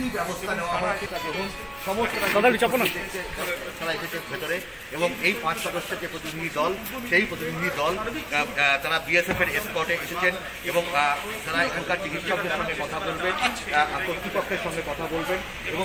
কি ব্যবস্থা নেওয়া এসেছে ভেতরে এবং এই পাঁচ সদস্যের যে প্রতিনিধি দল সেই প্রতিনিধি দল তারা বিএসএফ এর স্পটে এসেছেন এবং আহ, তারা এখানকার চিকিৎসকদের সঙ্গে কথা বলবেন আহ, কর্তৃপক্ষের সঙ্গে কথা বলবেন এবং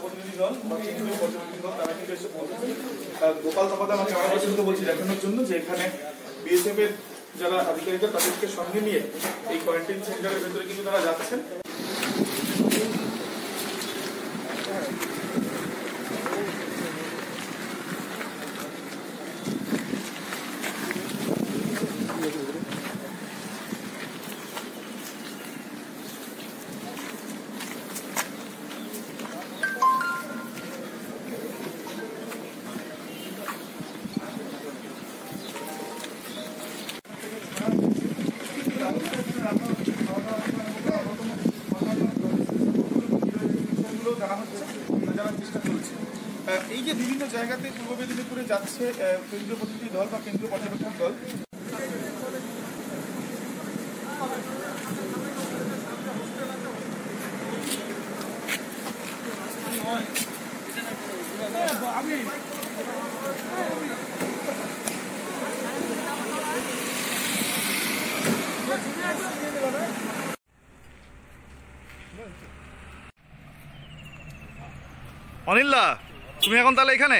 প্রতিনিধি দল বা কেন্দ্রীয় প্রতিনিধি দল তারা গোপাল তপাদা আমাকে আবার পর্যন্ত বলছি দেখানোর জন্য যে এখানে বিএসএফ এর যারা আধিকারিকরা তাদেরকে সঙ্গে নিয়ে এই কোয়ারেন্টাইন সেন্টারের ভেতরে কিন্তু তারা যাচ্ছেন যে বিভিন্ন জায়গাতে পূর্ব মেদিনীপুরে যাচ্ছে কেন্দ্রীয় প্রতিনিধি দল বা কেন্দ্রীয় পর্যবেক্ষক দল। অনিল্লা তুমি এখন তাহলে এখানে?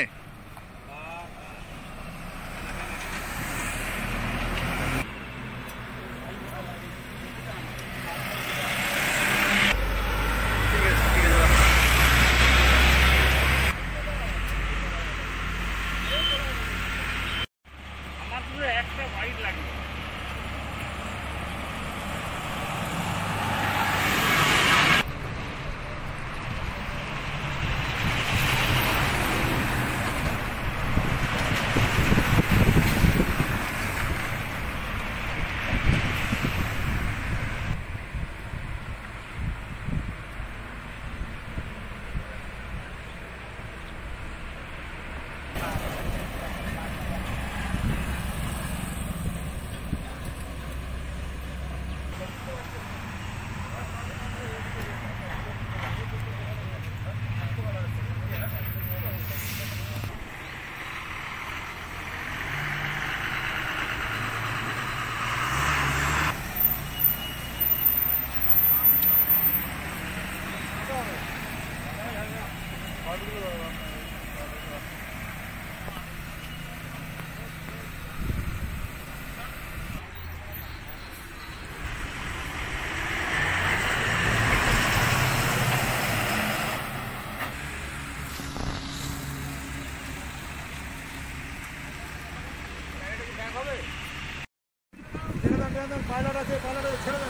Turner.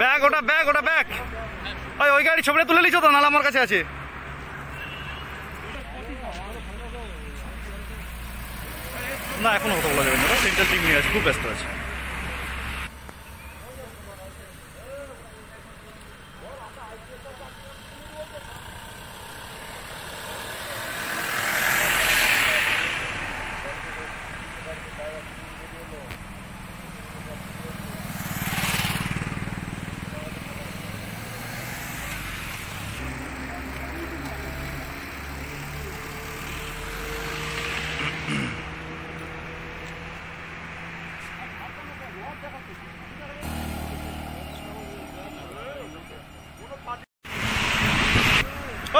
ব্যাগ, ওটা ব্যাগ ওটা ব্যাগ। ওই ওই গাড়ি ছবিটা তুলে নিচ্ছ তো? নাহলে আমার কাছে আছে। না, এখনও কথা বলা যাবে না। সেন্ট্রাল টিম নিয়ে আছে, খুব ব্যস্ত আছে।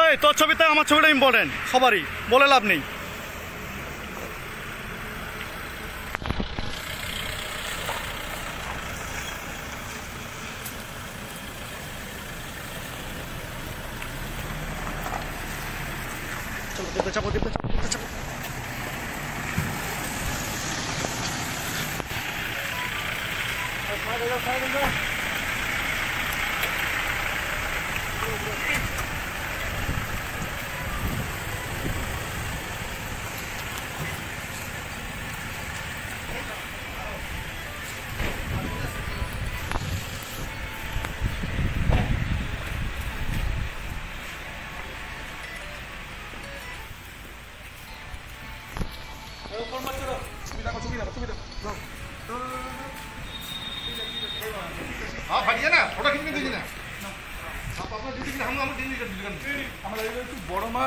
ওই তোর ছবিতে আমার ছবিটা ইম্পর্টেন্ট সবারই বলে লাভ নেই। চাপো দেবতে চাপো চাপো। প্রয়োজন আমাদের একটু বড় মা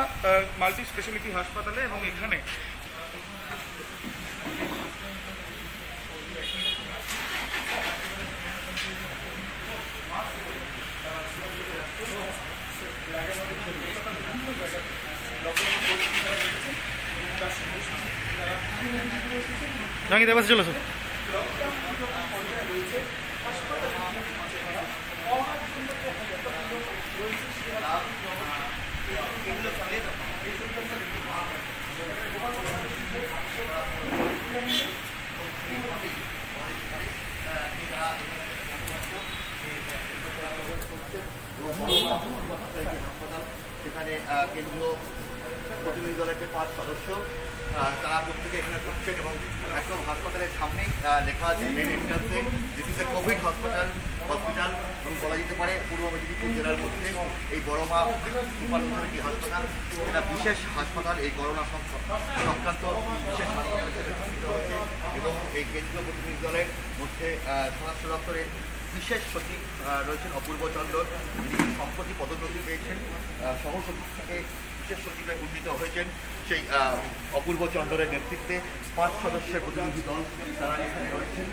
মাল্টি স্পেশালিটি হাসপাতালে এবং এখানে। জাহাঙ্গীর এবার চলে। এসো সেখানে কেন্দ্রীয় প্রতিনিধি দলের যে পাঁচ সদস্য তারা প্রত্যেকে এখানে করছেন এবং একদম হাসপাতালের সামনেই লেখা আছে main এন্ট্রান্সে this is a covid hospital hospital এবং বলা যেতে পারে পূর্ব মেদিনীপুর জেলার মধ্যে এই বড়মা সুপার স্পেশালিটি হাসপাতাল। এটা বিশেষ হাসপাতাল, এই করোনা সংক্রান্ত বিশেষ হাসপাতাল এবং এই কেন্দ্রীয় প্রতিনিধি দলের মধ্যে স্বরাষ্ট্র দপ্তরের বিশেষ সচিব রয়েছেন অপূর্ব চন্দ্র। যিনি সম্প্রতি পদোন্নতি পেয়েছেন। আহ, সহ সচিব থেকে বিশেষ সচিবে উন্নীত হয়েছেন। সেই অপূর্ব চন্দ্রের নেতৃত্বে পাঁচ সদস্যের প্রতিনিধি দল তারা এখানে রয়েছেন।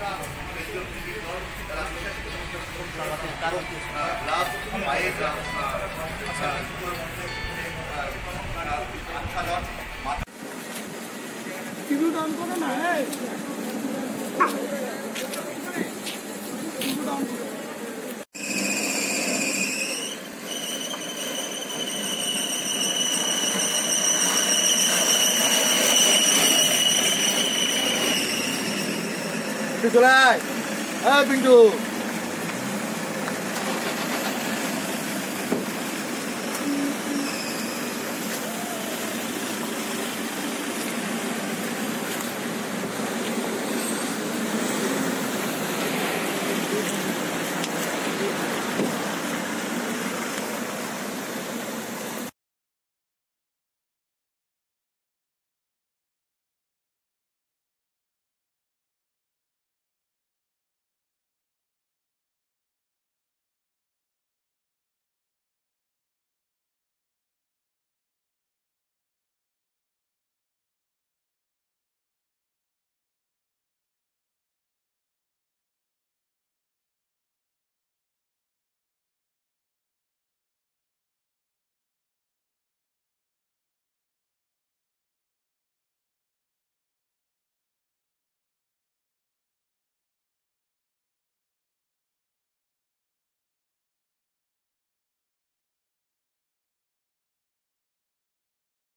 কারণ মায়ের আচ্ছাদন চলে আয় হ্যাঁ পিন্টু